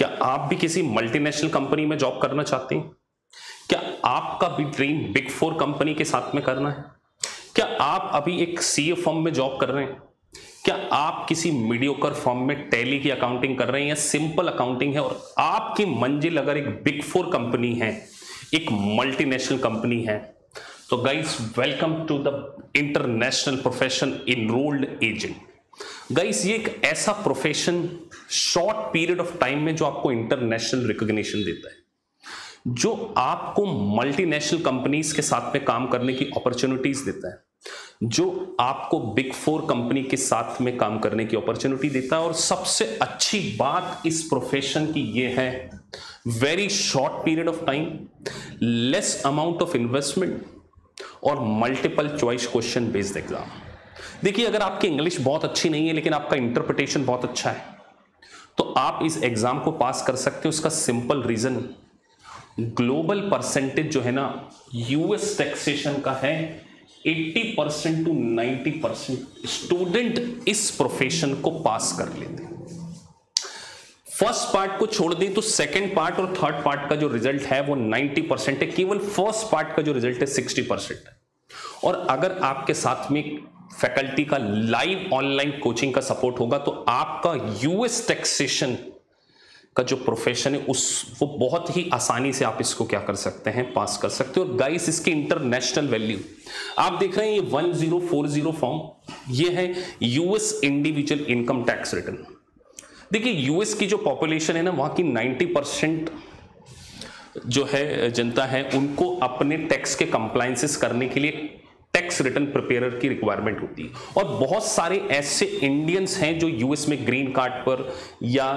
क्या आप भी किसी मल्टीनेशनल कंपनी में जॉब करना चाहते हैं? क्या आपका भी ड्रीम बिग फोर कंपनी के साथ में करना है? क्या आप अभी एक सीए फॉर्म में जॉब कर रहे हैं? क्या आप किसी मीडियोकर फॉर्म में टैली की अकाउंटिंग कर रहे हैं या सिंपल अकाउंटिंग है और आपकी मंजिल अगर एक बिग फोर कंपनी है, एक मल्टीनेशनल कंपनी है तो guys welcome to the international profession enrolled agent guys ये एक ऐसा profession short period of time में जो आपको इंटरनेशनल रिकॉग्निशन देता है, जो आपको मल्टीनेशनल कंपनीज़ के साथ में काम करने की अपॉर्चुनिटीज़ देता है, जो आपको बिग फोर कंपनी के साथ में काम करने की अपॉर्चुनिटी देता है, और सबसे अच्छी बात इस प्रोफेशन की ये है very short period of time less amount of investment और multiple choice question based exam देखिए, अगर आपकी इंग्लिश बहुत अच्छी नहीं है, लेकिन आपका इंटरप्रिटेशन बहुत अच्छा है तो आप इस एग्ज़ाम को पास कर सकते हो। उसका सिंपल रीजन ग्लोबल परसेंटेज जो है ना यूएस टैक्सेशन का है 80 परसेंट टू 90 परसेंट स्टूडेंट इस प्रोफेशन को पास कर लेते फ़र्स्ट पार्ट को छोड़ दें तो सेकंड पार्ट और थर्ड पार्ट का जो रिज़ल्ट है, वो 90 परसेंट है। केवल फ़र्स्ट पार्ट का जो रिज़ल्ट है 60 परसेंट और अगर आपके साथ में फैकल्टी का लाइव ऑनलाइन कोचिंग का सपोर्ट होगा तो आपका यूएस टैक्सेशन का जो प्रोफेशन है, उस, वो बहुत ही आसानी से आप इसको क्या कर सकते हैं, पास कर सकते हो। और गाइस इसकी इंटरनेशनल वैल्यू आप देख रहे हैं ये one zero four zero form ये है US individual income tax return देखिए यूएस की जो पॉपुलेशन है ना, वहाँ की 90 परसेंट जो है जनता है, उनको अपने टैक्स के कंप्लाइंसेस करने के लिए टैक्स रिटर्न प्रिपेयर की रिक्वायरमेंट होती है। और बहुत सारे ऐसे इंडियंस हैं जो यूएस में ग्रीन कार्ड पर या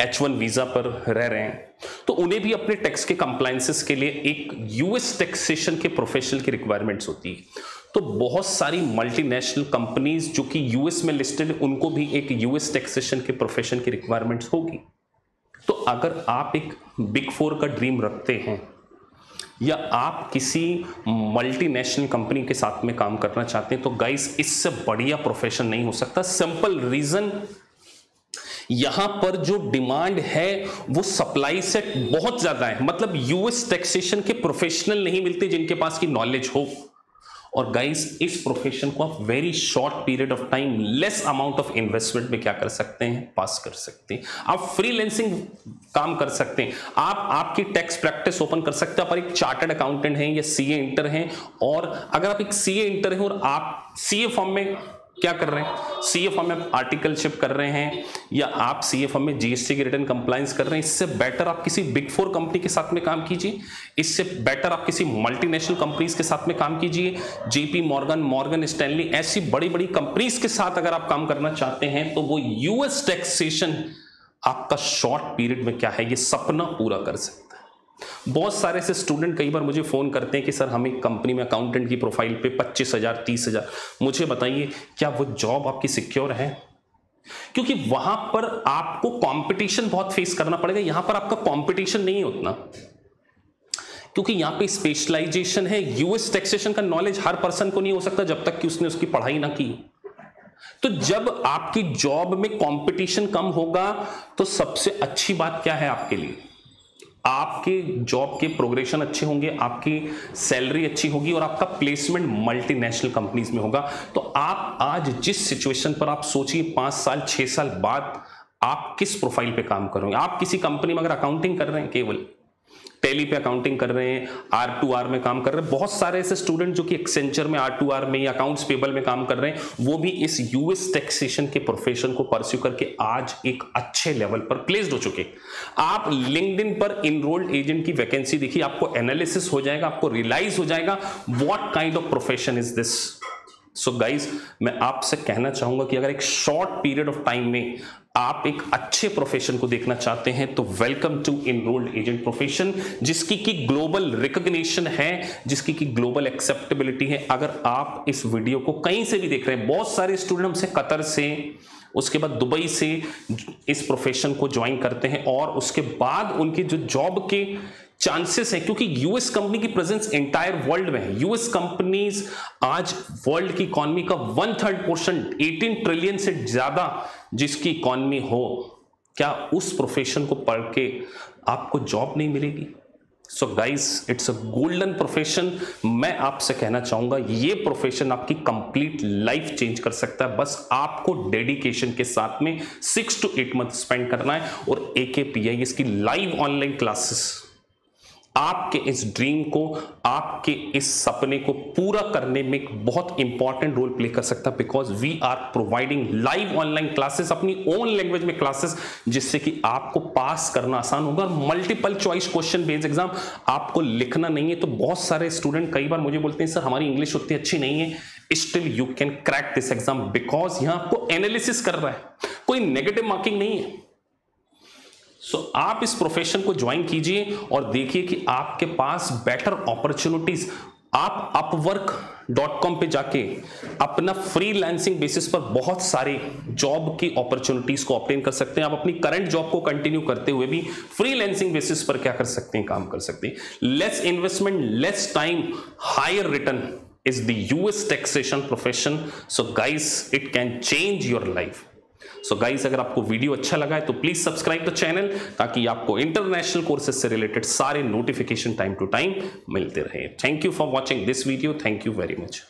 एच वन वीज़ा पर रह रहे हैं। तो उन्हें भी अपने टैक्स के कंप्लाइंसेस के लिए एक यूएस टैक्सेशन के प्रोफेशनल की रिक्वायरमेंट्स होती है। तो बहुत सारी मल्टीनेशनल कंपनीज़ जो कि यूएस में लिस्टेड उनको भी एक यूएस टैक्सेशन के प्रोफेशन की रिक्वायरमेंट्स होगी। तो अगर आप एक बिग फोर का ड्रीम रखते हैं या आप किसी मल्टीनेशनल कंपनी के साथ में काम करना चाहते हैं तो गाइस इससे बढ़िया प्रोफेशन नहीं हो सकता। सिंपल रीजन यहाँ पर जो डिमांड है, वो सप्लाई से बहुत ज़्यादा है। मतलब यूएस टैक्सेशन के प्रोफेशनल नहीं मिलते जिनके पास की नॉलेज हो। और गाइस इस प्रोफेशन को आप very short period of time less amount of investment में क्या कर सकते हैं? पास कर सकते हैं। आप फ्रीलेंसिंग काम कर सकते हैं। आप, आपकी टैक्स प्रैक्टिस ओपन कर सकते हैं। आप एक चार्टर्ड अकाउंटेंट हैं या सीए इंटर हैं। और अगर आप एक सीए इंटर हैं और आप सीए फॉर्म में क्या कर रहे हैं? सी एफ़ में आर्टिकलशिप कर रहे हैं या आप सी एफ़ में जीएसटी की रिटर्न कंप्लाइंस कर रहे हैं? इससे बेटर आप किसी बिग फोर कंपनी के साथ में काम कीजिए। इससे बेटर आप किसी मल्टीनेशनल कंपनीज़ के साथ में काम कीजिए। जेपी मॉर्गन मॉर्गन स्टैनली ऐसी बड़ी बड़ी कंपनीज़ के साथ अगर आप काम करना चाहते हैं तो वो यूएस टैक्सेशन आपका शॉर्ट पीरियड में क्या है? ये सपना पूरा कर सकते बहुत सारे ऐसे स्टूडेंट कई बार मुझे फ़ोन करते हैं कि, सर, हम कंपनी में अकाउंटेंट की प्रोफ़ाइल पे पच्चीस हज़ार, तीस हज़ार मुझे बताइए, क्या वो जॉब आपकी सिक्योर है? क्योंकि वहाँ पर आपको कंपटीशन बहुत फेस करना पड़ेगा, यहाँ पर आपका कंपटीशन नहीं उतना। क्योंकि यहाँ पे स्पेशलाइजेशन है यूएस टैक्सेशन का नॉलेज हर पर्सन को नहीं हो सकता जब तक कि उसने उसकी पढ़ाई ना की। तो जब आपकी जॉब में कंपटीशन कम होगा तो सबसे अच्छी बात क्या है आपके लिए? आपके जॉब के प्रोग्रेशन अच्छे होंगे, आपकी सैलरी अच्छी होगी और आपका प्लेसमेंट मल्टीनेशनल कंपनीज़ में होगा। तो आप आज जिस सिचुएशन पर आप सोचिए, पाँच साल, छह साल बाद आप किस प्रोफ़ाइल पे काम करोगे आप किसी कंपनी में अगर अकाउंटिंग कर रहे हैं, केवल टेली पे अकाउंटिंग कर रहे हैं आर टू आर में काम कर रहे हैं। बहुत सारे ऐसे स्टूडेंट जो कि एक्सेंचर में आर टू आर में या अकाउंट्स पेबल में काम कर रहे हैं, वो भी इस यूएस टैक्सेशन के प्रोफेशन को परस्यू करके आज एक अच्छे लेवल पर प्लेस्ड हो चुके आप लिंकड पर इनरोल्ड एजेंट की वैकेंसी देखिए, आपको एनालिसिस हो जाएगा, आपको रियलाइज़ हो जाएगा what kind of profession is this so guys मैं आपसे कहना चाहूँगा कि अगर एक शॉर्ट पीरियड ऑफ़ टाइम में आप एक अच्छे प्रोफेशन को देखना चाहते हैं तो welcome to enrolled agent profession जिसकी की ग्लोबल रिकग्निशन है, जिसकी की ग्लोबल एक्सेप्टेबिलिटी है। अगर आप इस वीडियो को कहीं से भी देख रहे हैं, बहुत सारे स्टूडेंट हमसे कतर से, उसके बाद दुबई से इस प्रोफेशन को ज्वाइन करते हैं, और उसके बाद उनके जो जॉब के चांसेस है, क्योंकि यूएस कंपनी की प्रेजेंस एंटायर वर्ल्ड में है। यूएस कंपनीज़ आज वर्ल्ड की इकोनॉमी का वन थर्ड पोर्शन 18 ट्रिलियन से ज़्यादा जिसकी इकोनॉमी हो, क्या उस प्रोफेशन को पढ़ के आपको जॉब नहीं मिलेगी? So guys it's a golden profession मैं आपसे कहना चाहूँगा, ये प्रोफेशन आपकी कंप्लीट लाइफ चेंज कर सकता है। बस आपको डेडिकेशन के साथ में six to eight month spend करना है और ए के पी आई इसकी लाइव ऑनलाइन क्लासेस आपके इस ड्रीम को, आपके इस सपने को पूरा करने में बहुत इंपॉर्टेंट रोल प्ले कर सकता है because we are providing live online classes अपनी ओन लैंग्वेज में क्लासेस जिससे कि आपको पास करना आसान होगा। Multiple choice question based exam आपको लिखना नहीं है तो बहुत सारे स्टूडेंट कई बार मुझे बोलते हैं, सर, हमारी इंग्लिश उतनी अच्छी नहीं है। Still you can crack this exam because यहाँ आपको एनालिसिस कर रहा है। कोई नेगेटिव मार्किंग नहीं है। सो so, आप इस प्रोफेशन को ज्वाइन कीजिए और देखिए कि आपके पास बेटर अपॉर्चुनिटीज़ आप अपवर्क डॉट कॉम पर जाके अपना फ्री लैंसिंग बेसिस पर बहुत सारे जॉब की अपॉर्चुनिटीज़ को ऑप्टेन कर सकते हैं। आप अपनी करंट जॉब को कंटिन्यू करते हुए भी फ्री लैंसिंग बेसिस पर क्या कर सकते हैं काम कर सकते हैं। Less investment less time higher return is the US taxation profession so guys it can change your life so so guys अगर आपको वीडियो अच्छा लगा है तो प्लीज़ सब्सक्राइब द चैनल ताकि आपको इंटरनेशनल कोर्सेज से रिलेटेड सारे नोटिफिकेशन टाइम टू टाइम मिलते रहे। Thank you for watching this video thank you very much